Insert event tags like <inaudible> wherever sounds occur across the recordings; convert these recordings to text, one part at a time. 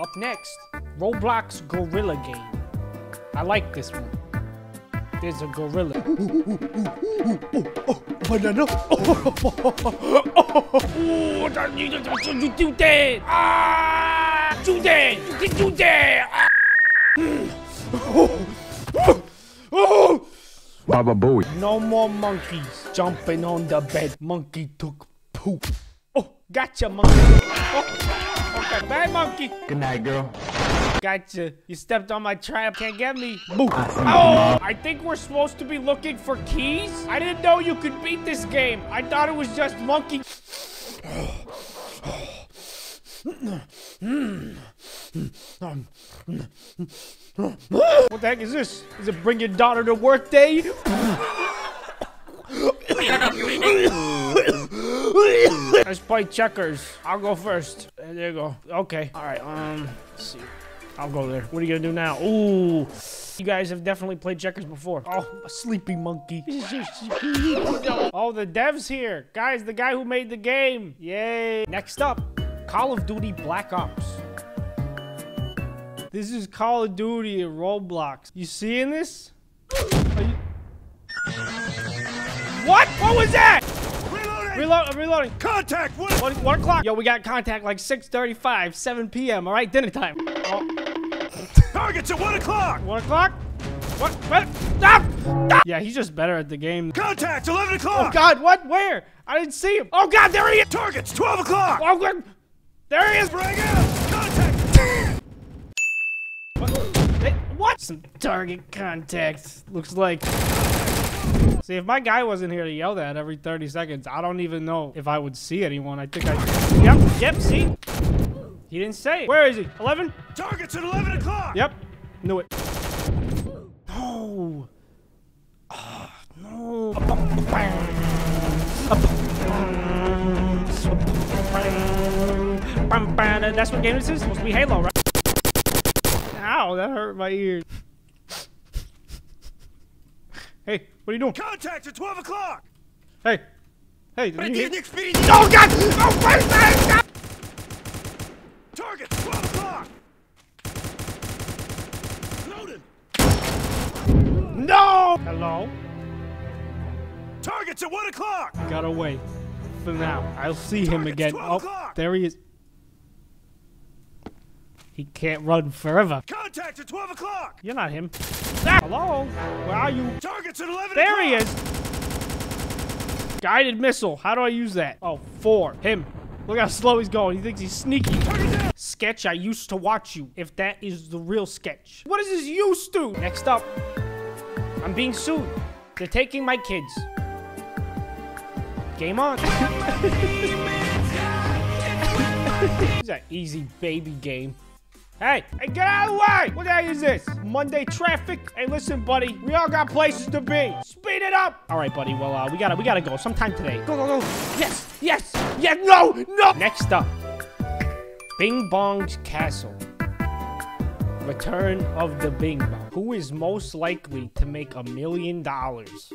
Up next, Roblox Gorilla Game. I like this one. There's a gorilla. <laughs> Banana. Oh, you do that! Ah! Do that! You can do that! Baba Booey. No more monkeys jumping on the bed. Monkey took poop. Oh, gotcha, monkey. Oh, okay, bad monkey. Good night, girl. Gotcha. You stepped on my trap. Can't get me. Boo. Oh, I think we're supposed to be looking for keys. I didn't know you could beat this game. I thought it was just monkey. What the heck is this? Is it bring your daughter to work day? <laughs> Let's play checkers. I'll go first. And there you go. Okay. All right. Um. Let's see. I'll go there. What are you gonna do now? Ooh. You guys have definitely played checkers before. Oh, a sleepy monkey. <laughs> oh, the devs here. Guys, the guy who made the game. Yay. Next up, Call of Duty Black Ops. This is Call of Duty and Roblox. You seeing this? <gasps> Are you- What? What was that? Reload, I'm reloading. Contact. One. One, one o'clock. Yo, we got contact like 6:35, 7 p.m. All right, dinner time. <laughs> Oh, Targets at one o'clock. one o'clock. What? What? Stop! Stop! Yeah, he's just better at the game. Contact. 11 o'clock. Oh, God, what? Where? I didn't see him. Oh God, there he is. Targets. Twelve o'clock. Oh God, there he is. Bring out. Contact. What? What? Some target contact. Looks like. See, if my guy wasn't here to yell that every 30 seconds, I don't even know if I would see anyone. I think I. Yep, yep, see? He didn't say it. Where is he? 11? Targets at eleven o'clock. Yep. Knew it. No. Ah, no. <laughs> That's what game this is? Supposed to be Halo, right? Ow, that hurt my ears. Hey, what are you doing? Contact at twelve o'clock. Hey. Hey, did you hear- Противник впереди. Oh God! Oh, wait, wait, wait. Target. Twelve o'clock. Loaded. No! Hello? Targets at one o'clock. Got away. For now. I'll see him Target's again. 12 Oh, o'clock. there he is. He can't run forever. Contact at twelve o'clock. You're not him. Ah, Hello? Where are you? Targets at eleven There he is! Guided missile. How do I use that? Oh, four. Him. Look how slow he's going. He thinks he's sneaky. Sketch, I used to watch you. If that is the real sketch. What is this used to? Next up, I'm being sued. They're taking my kids. Game on. <laughs> It's an easy baby game. Hey, hey, get out of the way! What the heck is this? Monday traffic? Hey, listen, buddy, we all got places to be. Speed it up! All right, buddy. Well, uh, we gotta, we gotta go sometime today. Go, go, go! Yes, yes, yes! No, no! Next up, Bing Bong's Castle. Return of the Bing Bong. Who is most likely to make a million dollars?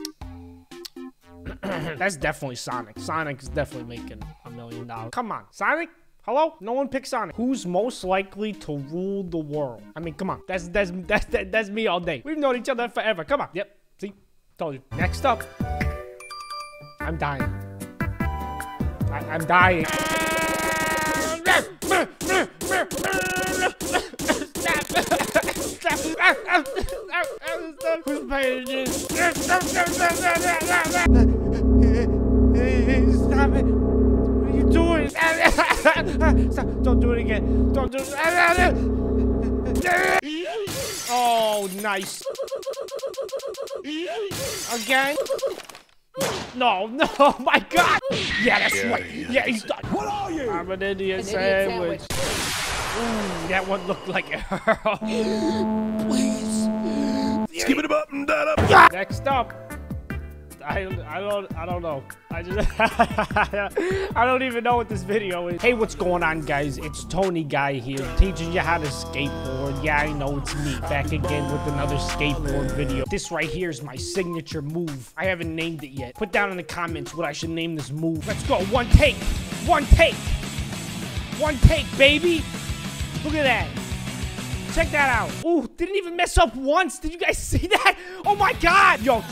<clears throat> That's definitely Sonic. Sonic is definitely making a million dollars. Come on, Sonic. Hello? No one picks Sonic. Who's most likely to rule the world? I mean, come on. That's that's that's that's, that's me all day. We've known each other forever. Come on. Yep. See? Told you. Next up. I'm dying. I, I'm dying. Who's paying attention? Stop it. What are you doing? Stop. Don't do it again. Don't do it. <laughs> Oh, nice. Again? No, no, oh <laughs> my God. Yeah, that's right. Yeah, he's done. What are you? I'm an Indian, An Indian sandwich. Ooh, that one looked like it. <gasps> Please. Skip it up and that up. Next up, I I don't I don't know. I just <laughs> I don't even know what this video is. Hey, what's going on, guys? It's Tony Guy here, teaching you how to skateboard. Yeah, I know it's me back again with another skateboard video. This right here is my signature move. I haven't named it yet. Put down in the comments what I should name this move. Let's go. One take. One take. One take, baby. Look at that. Check that out. Ooh, didn't even mess up once. Did you guys <laughs> see that? Oh my god. Yo,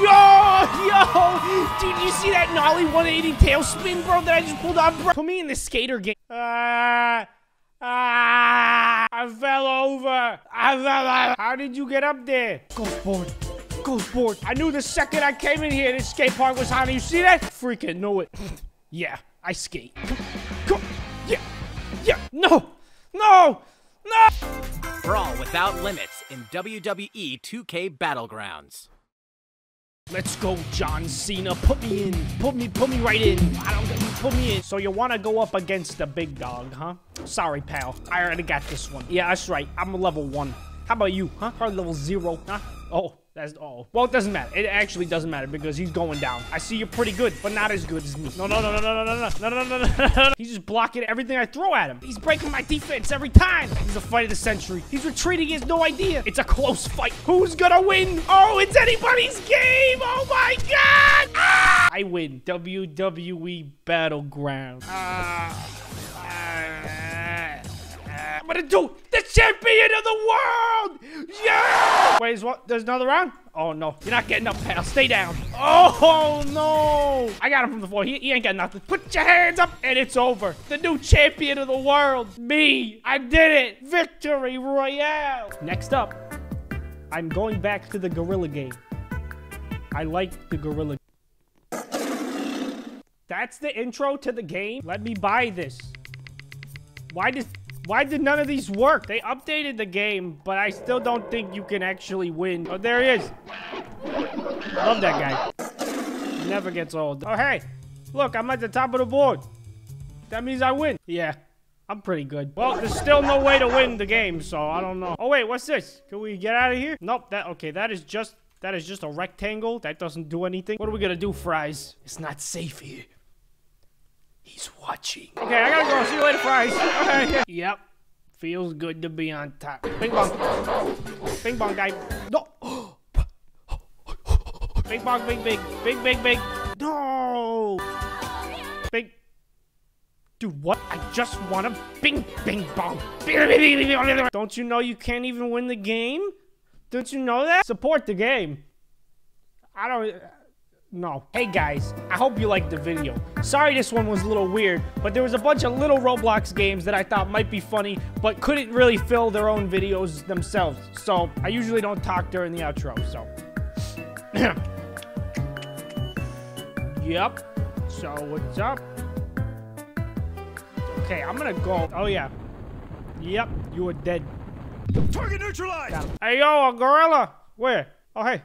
yo, yo. Dude, you see that nollie 180 tailspin, bro, that I just pulled off, bro? Put me in the skater game. Ah. Ah, I fell over. I fell over. How did you get up there? Ghost board. Ghost board. I knew the second I came in here, this skate park was haunted. You see that? Freaking knew it. <laughs> yeah, I skate. Come. Yeah. Yeah. No. No. No. Brawl without limits in WWE 2K Battlegrounds. Let's go, John Cena. Put me in. Put me, put me right in. I don't get you. Put me in. So you want to go up against the big dog, huh? Sorry, pal. I already got this one. Yeah, that's right. I'm a level one. How about you, huh? Probably level zero, huh? Oh, that's oh. Well, it doesn't matter. It actually doesn't matter because he's going down. I see you're pretty good, but not as good as me. No, no, no, no, no, no, no, no, no, no, no, no. He's just blocking everything I throw at him. He's breaking my defense every time. He's the fight of the century. He's retreating. He has no idea. It's a close fight. Who's gonna win? Oh, it's anybody's game. Oh my God! Ah! I win. WWE Battleground. Ah. Ah. I'm gonna do the champion of the world! Yeah! Wait, is what? There's another round? Oh no, you're not getting up, pal. Stay down. Oh no! I got him from the floor. He, he ain't got nothing. Put your hands up, and it's over. The new champion of the world, me. I did it. Victory Royale. Next up, I'm going back to the Gorilla game. I like the Gorilla. That's the intro to the game. Let me buy this. Why did why did none of these work? They updated the game, but I still don't think you can actually win. Oh, there he is. Love that guy. Never gets old. Oh, hey. Look, I'm at the top of the board. That means I win. Yeah. I'm pretty good. Well, there's still no way to win the game, so I don't know. Oh, wait, what's this? Can we get out of here? Nope, that, okay, that is just, that is just a rectangle. That doesn't do anything. What are we gonna do, Fries? It's not safe here. He's watching. Okay, I gotta go. See you later, Fries. Okay. Yep. Feels good to be on top. Bing bong. Bing bong, guy. No. Bing bong, bing, big. Big, big, big. No. Big. Dude, what? I just want to bing, bing, bong. Don't you know you can't even win the game? Don't you know that? Support the game. I don't... No. Hey guys, I hope you liked the video. Sorry this one was a little weird, but there was a bunch of little Roblox games that I thought might be funny, but couldn't really fill their own videos themselves. So, I usually don't talk during the outro, so. <clears throat> yep. So, what's up? Okay, I'm gonna go. Oh, yeah. Yep, you are dead. Target neutralized! Hey, yo, a gorilla! Where? Oh, hey.